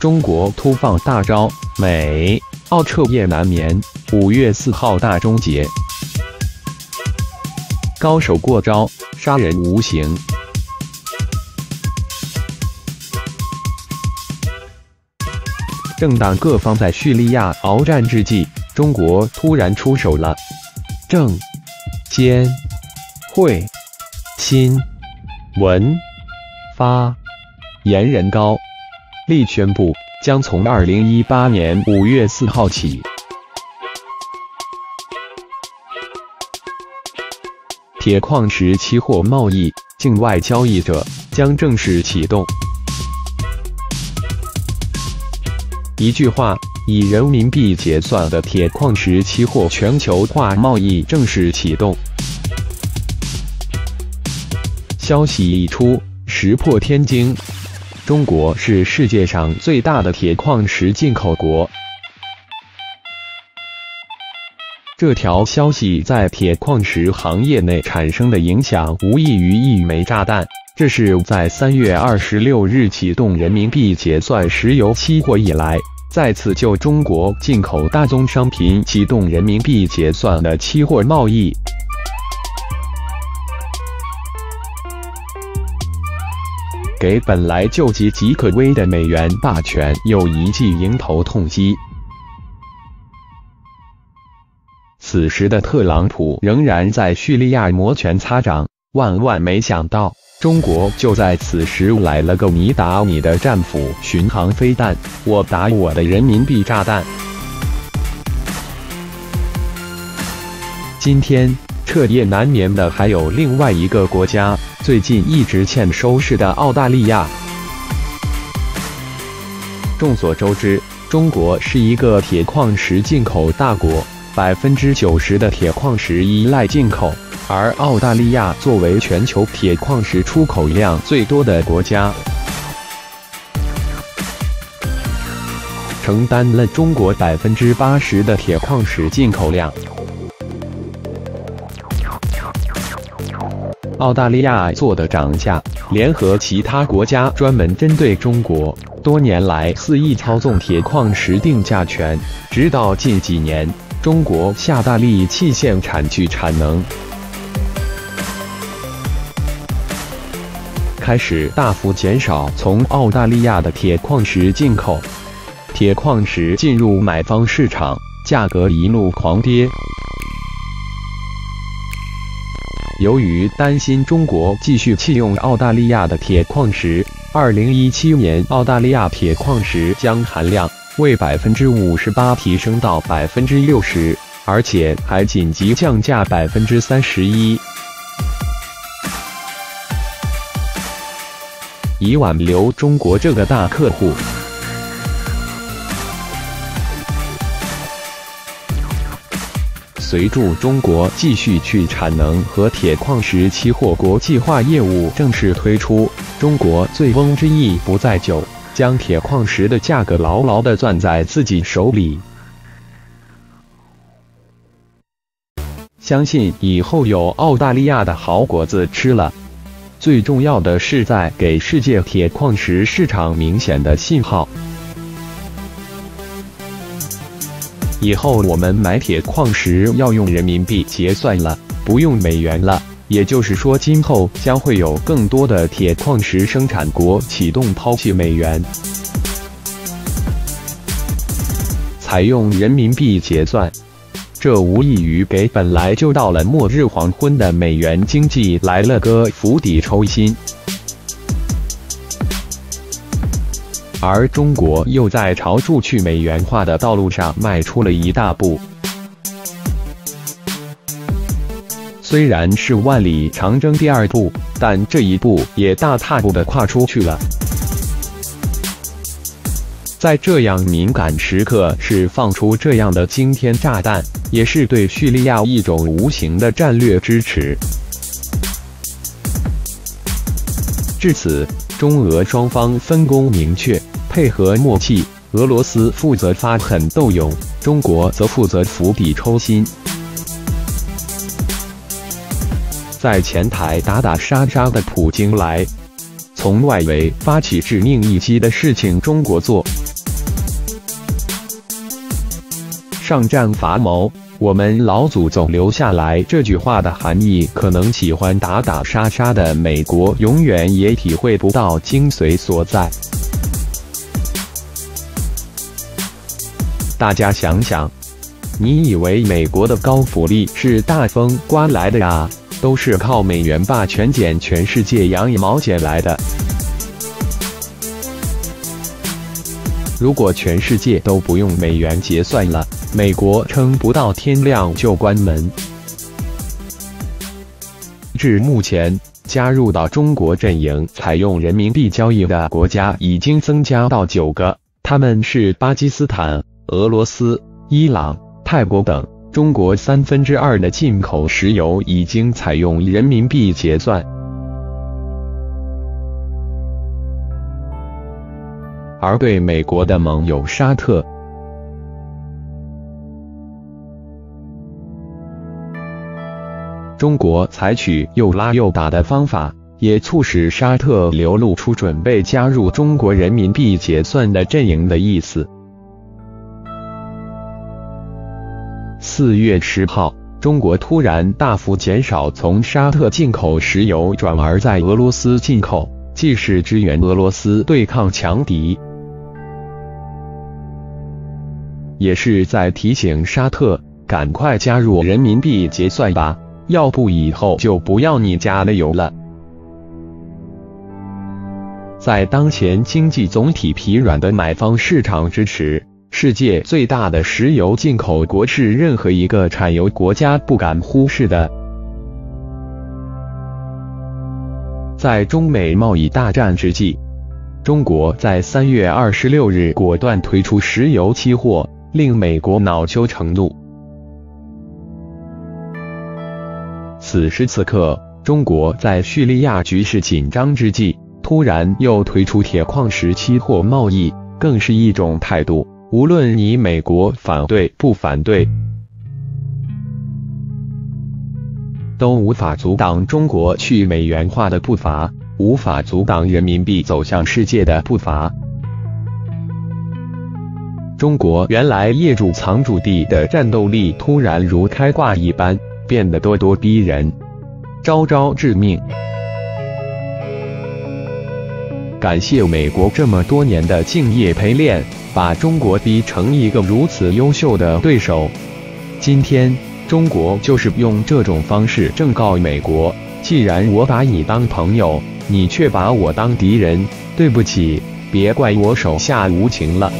中国突放大招，美澳彻夜难眠。五月四号大终结，高手过招，杀人无形。正当各方在叙利亚鏖战之际，中国突然出手了。郑、坚、会、新闻、发、言人高力宣布，将从二零一八年五月四号起，铁矿石期货贸易境外交易者将正式启动。一句话，以人民币结算的铁矿石期货全球化贸易正式启动。消息一出，石破天惊，中国是世界上最大的铁矿石进口国。这条消息在铁矿石行业内产生的影响，无异于一枚炸弹。这是在三月二十六日启动人民币结算石油期货以来，再次就中国进口大宗商品启动人民币结算的期货贸易，给本来就岌岌可危的美元霸权又一记迎头痛击。此时的特朗普仍然在叙利亚摩拳擦掌，万万没想到。中国就在此时来了个你打你的战斧巡航飞弹，我打我的人民币炸弹。今天彻夜难眠的还有另外一个国家，最近一直欠收拾的澳大利亚。众所周知，中国是一个铁矿石进口大国，百分之九十的铁矿石依赖进口。而澳大利亚作为全球铁矿石出口量最多的国家，承担了中国百分之八十的铁矿石进口量。澳大利亚做的涨价，联合其他国家专门针对中国，多年来肆意操纵铁矿石定价权，直到近几年，中国下大力气限产去产能。开始大幅减少从澳大利亚的铁矿石进口，铁矿石进入买方市场，价格一路狂跌。由于担心中国继续弃用澳大利亚的铁矿石，二零一七年澳大利亚铁矿石将含量为百分之五十八提升到百分之六十，而且还紧急降价百分之三十一。以挽留中国这个大客户。随着中国继续去产能和铁矿石期货国际化业务正式推出，中国醉翁之意不在酒，将铁矿石的价格牢牢的攥在自己手里。相信以后有澳大利亚的好果子吃了。最重要的是在给世界铁矿石市场明显的信号。以后我们买铁矿石要用人民币结算了，不用美元了。也就是说，今后将会有更多的铁矿石生产国启动抛弃美元，采用人民币结算。这无异于给本来就到了末日黄昏的美元经济来了个釜底抽薪，而中国又在朝住去美元化的道路上迈出了一大步。虽然是万里长征第二步，但这一步也大踏步的跨出去了。在这样敏感时刻，释放出这样的惊天炸弹。也是对叙利亚一种无形的战略支持。至此，中俄双方分工明确，配合默契俄罗斯负责发狠斗勇中国则负责釜底抽薪。在前台打打杀杀的普京来从外围发起致命一击的事情中国做。上战伐谋我们老祖宗留下来这句话的含义可能喜欢打打杀杀的美国永远也体会不到精髓所在。大家想想，你以为美国的高福利是大风刮来的呀？都是靠美元霸权捡全世界羊毛捡来的。如果全世界都不用美元结算了，美国撑不到天亮就关门。至目前，加入到中国阵营采用人民币交易的国家已经增加到九个，他们是巴基斯坦、俄罗斯、伊朗、泰国等。中国三分之二的进口石油已经采用人民币结算，而对美国的盟友沙特，中国采取又拉又打的方法，也促使沙特流露出准备加入中国人民币结算的阵营的意思。四月十号，中国突然大幅减少从沙特进口石油，转而在俄罗斯进口，既是支援俄罗斯对抗强敌，也是在提醒沙特赶快加入人民币结算吧，要不以后就不要你家的油了。在当前经济总体疲软的买方市场支持。世界最大的石油进口国是任何一个产油国家不敢忽视的。在中美贸易大战之际，中国在三月二十六日果断推出石油期货，令美国恼羞成怒。此时此刻，中国在叙利亚局势紧张之际，突然又推出铁矿石期货贸易，更是一种态度。无论你美国反对不反对，都无法阻挡中国去美元化的步伐，无法阻挡人民币走向世界的步伐。中国原来业主藏主地的战斗力突然如开挂一般，变得咄咄逼人，招招致命。感谢美国这么多年的敬业陪练。把中国逼成一个如此优秀的对手，今天中国就是用这种方式正告美国：既然我把你当朋友，你却把我当敌人，对不起，别怪我手下无情了。